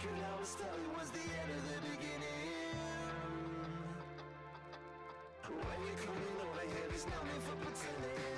could always tell it was the end of the beginning? When you're coming over here, there's nothing for pretending.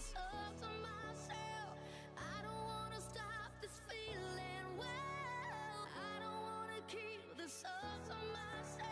sucks on myself.